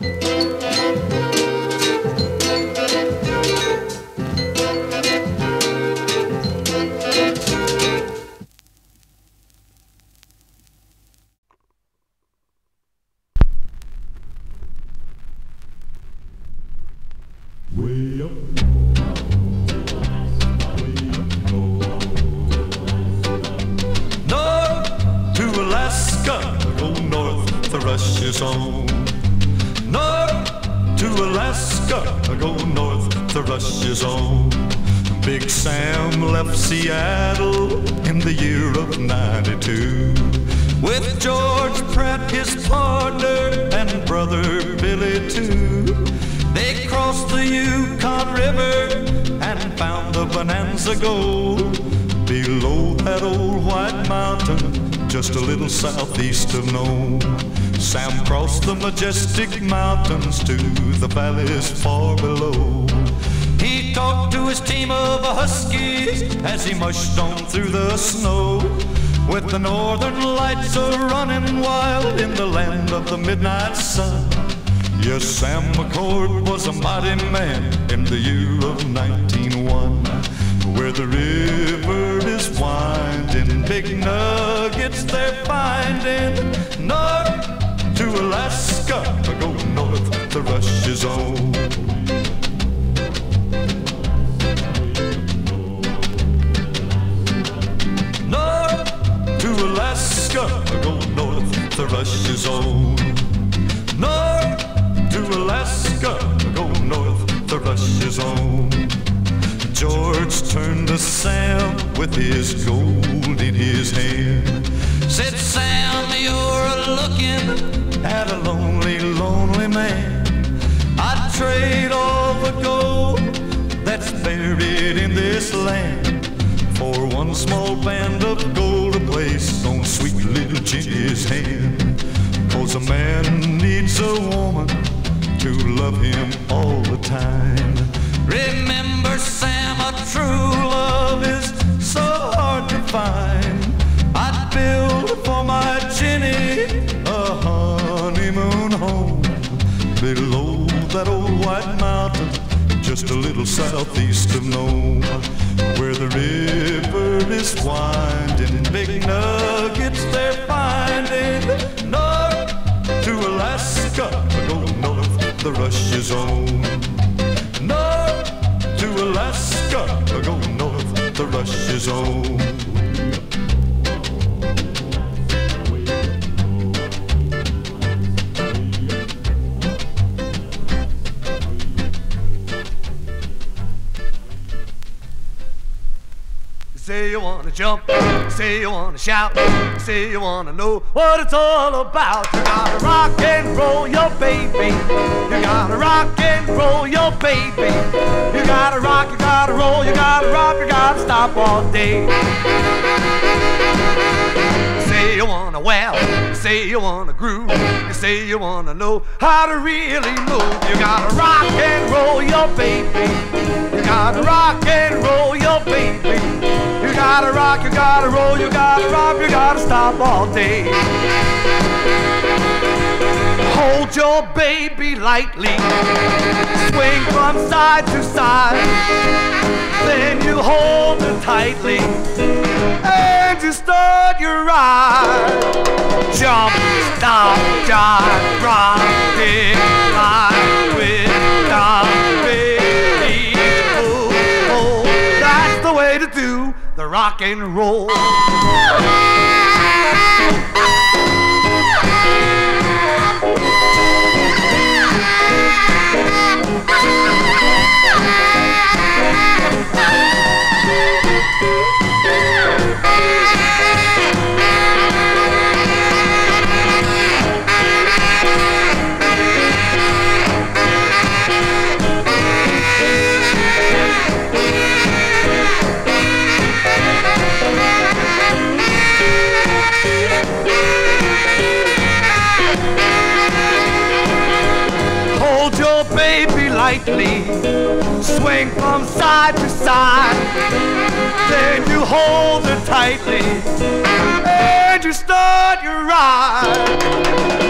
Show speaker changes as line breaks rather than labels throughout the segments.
Way
Seattle in the year of 92 with George Pratt, his partner, and brother Billy too. They crossed the Yukon River and found the Bonanza Gold below that old white mountain, just a little southeast of Nome. Sam crossed the majestic mountains to the valleys far below. He talked to his team of huskies as he mushed on through the snow. With the northern lights a running wild in the land of the midnight sun. Yes, Sam McCord was a mighty man in the year of 1901. Where the river is winding, big nuggets they're finding. North to Alaska, go north, the rush is on. Alaska, go north, the rush is on. North to Alaska, go north, the rush is on. George turned to Sam with his gold in his hand. Said, Sam, you're looking at a lonely, lonely man. I'd trade all the gold that's buried in this land for one small band of gold to place on sweet little Jenny's hand. Cause a man needs a woman to love him all the time. Remember, Sam, a true love is so hard to find. I'd build for my Jenny a honeymoon home below that old white just a little southeast of Nome, where the river is winding, big nuggets they're finding. North to Alaska, go north, the rush is on. North to Alaska, go north, the rush is on.
You wanna jump, say you wanna shout, say you wanna know what it's all about. You gotta rock and roll your baby. You gotta rock and roll your baby. You gotta rock, you gotta roll, you gotta rock, you gotta stop all day. Say you wanna well, say you wanna groove, say you wanna know how to really move. You gotta rock and roll your baby. You gotta rock and roll your baby. You gotta rock, you gotta roll, you gotta rock, you gotta stop all day. Hold your baby lightly, swing from side to side. Then you hold her tightly, and you start your ride. Jump, stop, jive, rock, it, line rock and roll. swing from side to side. Then you hold it tightly and you start your ride.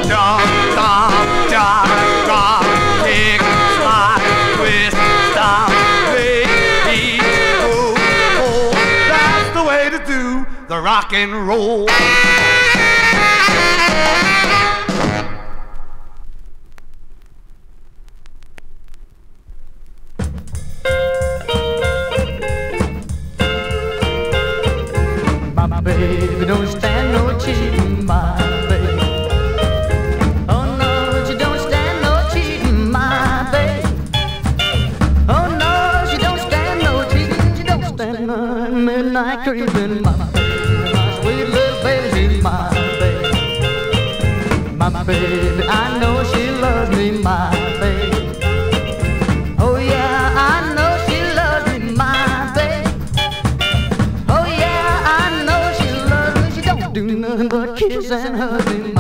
Jump, stop, jump, rock,
kick, slide, twist,
stop, baby, beat, move, hold. That's the way to do the rock and roll. My baby, I know she loves me, my baby. Oh yeah, I know she loves me, my baby. Oh yeah, I know she loves me. She don't do nothing but kiss and hug me,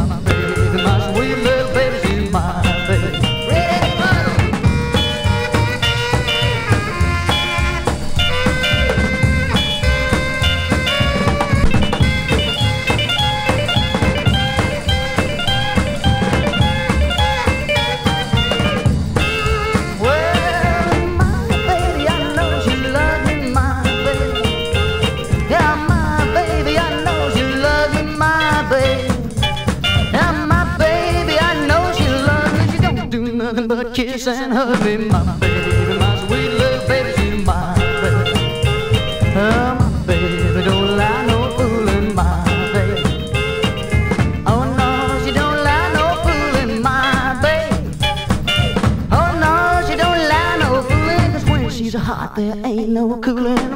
kiss and hug me, my baby, my sweet little baby. She's my baby. Oh, my baby, don't lie no fooling, my baby. Oh no, she don't lie no fooling, my baby. Oh no, she don't lie no fooling, 'cause when she's hot, there ain't no cooling,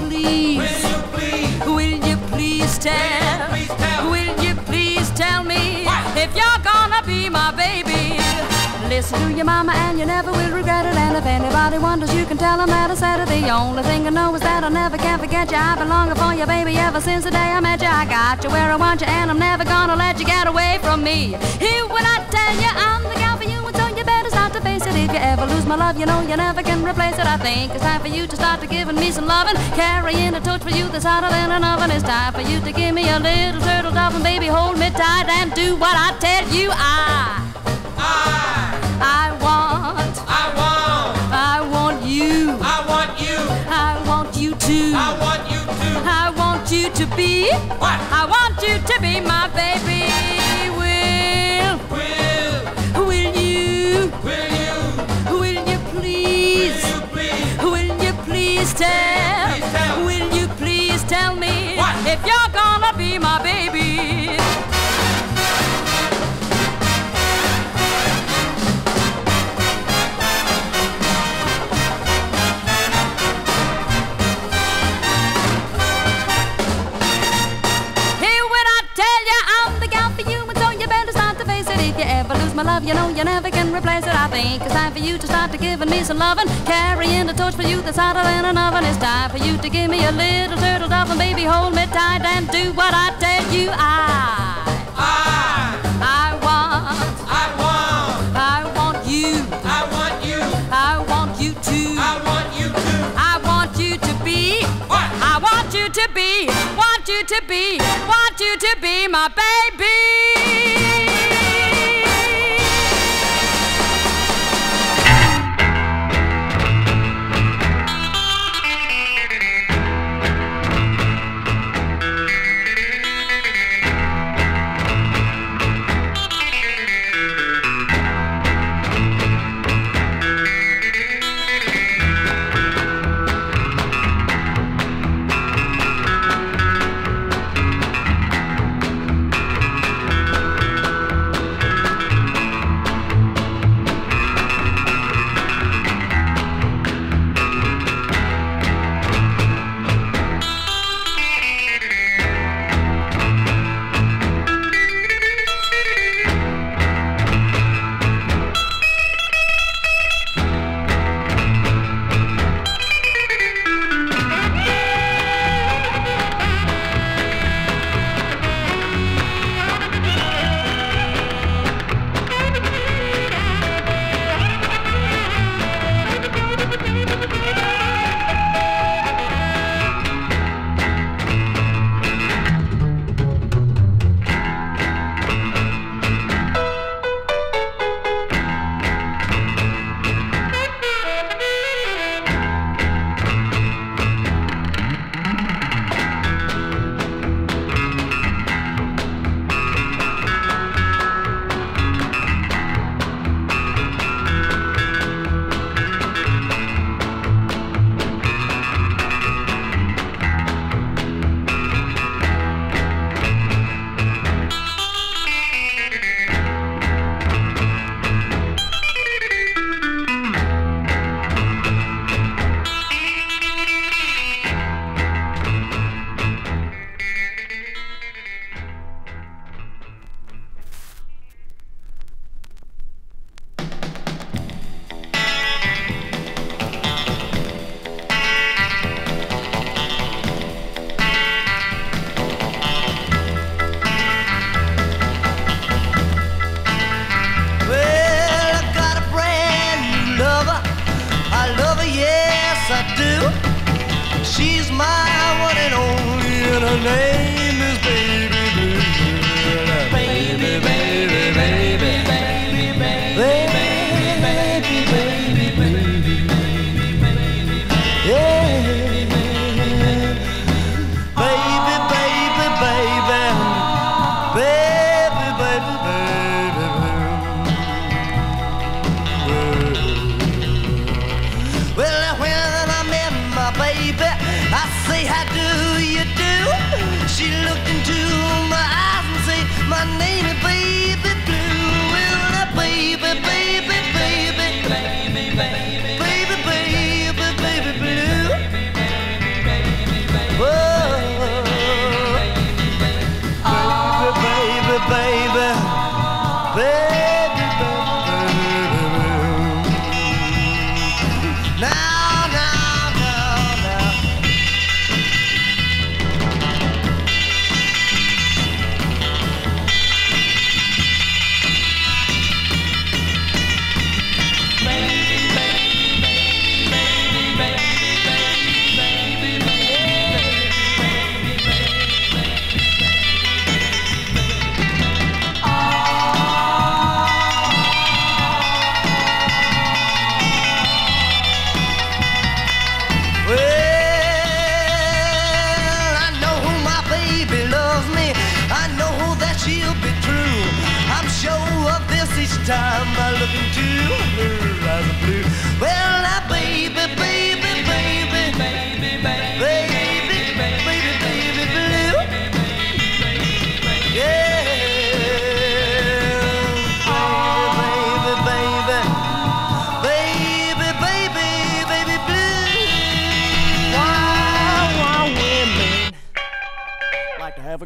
will you please,
will you please,
will you tell,
please tell?
will you please tell me
What?
if you're gonna be my baby? Listen to your mama and you never will regret it. And if anybody wonders, you can tell them that I said it. The only thing I know is that I never can forget you. I've been longing for you, baby, ever since the day I met you. I got you where I want you, and I'm never gonna let you get away from me. Here when I tell you I'm to face it. If you ever lose my love, you know you never can replace it. I think it's time for you to start to giving me some loving, carrying a torch for you that's hotter than an oven. It's time for you to give me a little turtle dove, and baby, hold me tight and do what I tell you. I,
I,
my love, you know you never can replace it. I think it's time for you to start to giving me some loving, carrying the torch for you that's hotter than an oven. It's time for you to give me a little turtle dove, and baby hold me tight and do what I tell you. I,
I,
I want,
I want,
I want you,
I want you,
I want you to.
I want you to.
I want you to be.
What?
I want you to be. Want you to be. Want you to be my baby.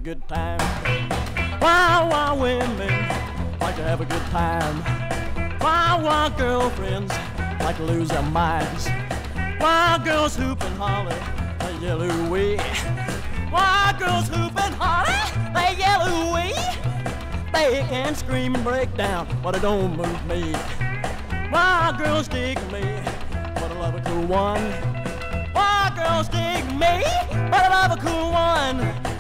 good time. Wow, wow, women like to have a good time. Why, why girlfriends like to lose their minds. Why, girls hoop and holler, they yell ooh-wee. Wow, girls hoop and holler, they yell ooh-wee. They can scream and break down, but it don't move me. Why, girls dig me, but I love a cool one. Why, girls dig me, but I love a cool one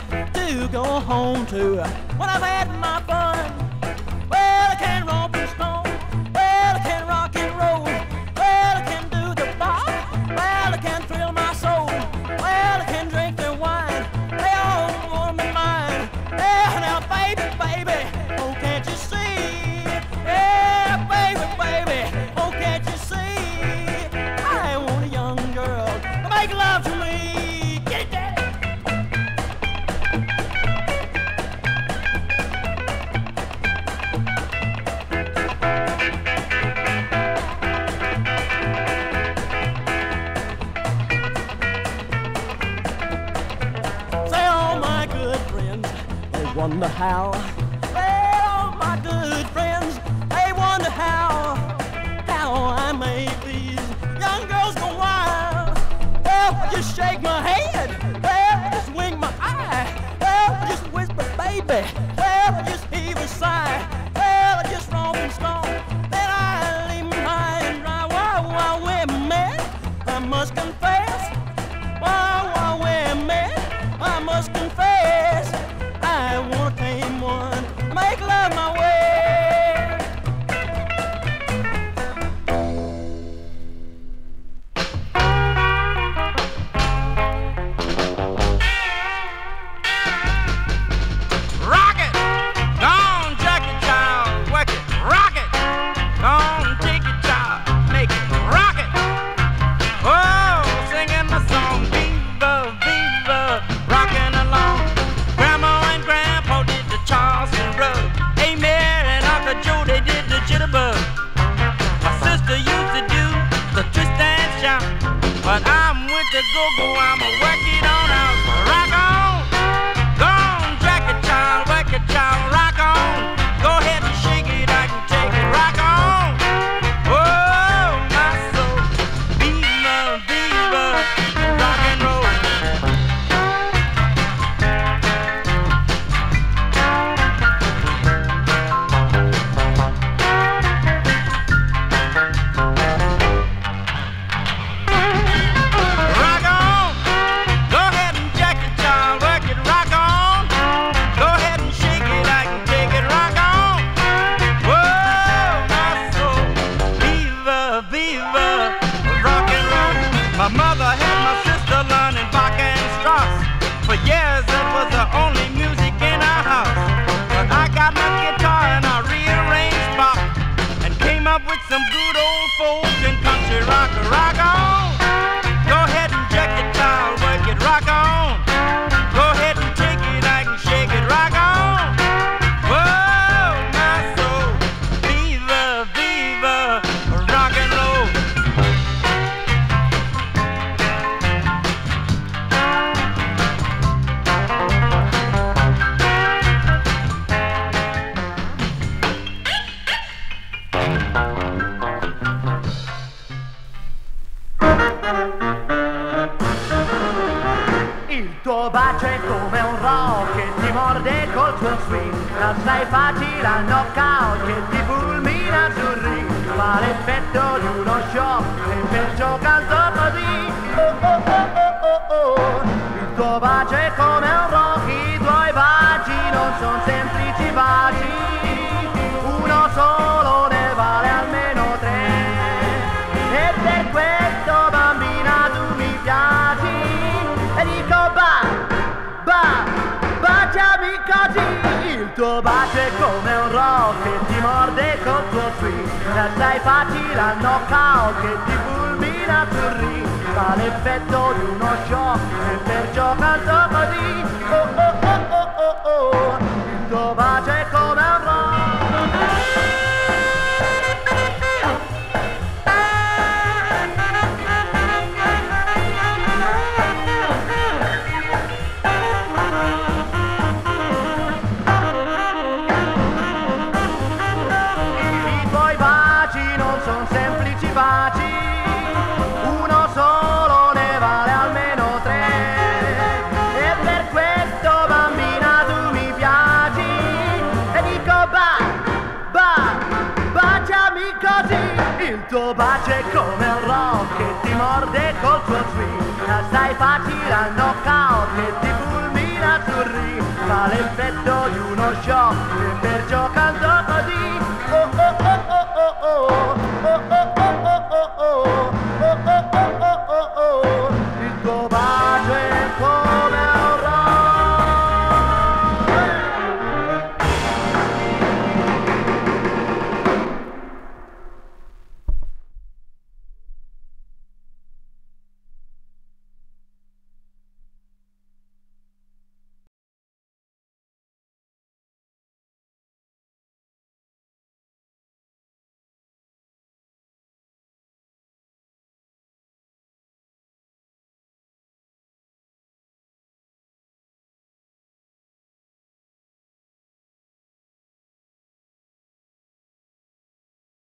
to go home to when I've had my fun. Well, I can't roam it.
fai facile al knockout baciami così. Il tuo bacio è come un rock che ti morde col tuo swing Lasciai facile al knockout che ti fulmina sul ring. Fa l'effetto di uno shock e perciò canto così Oh oh oh oh oh oh. Il tuo bacio è come un rock dai facile al knockout che ti fulmina sul ring, fa l'effetto di uno shock e per giocando così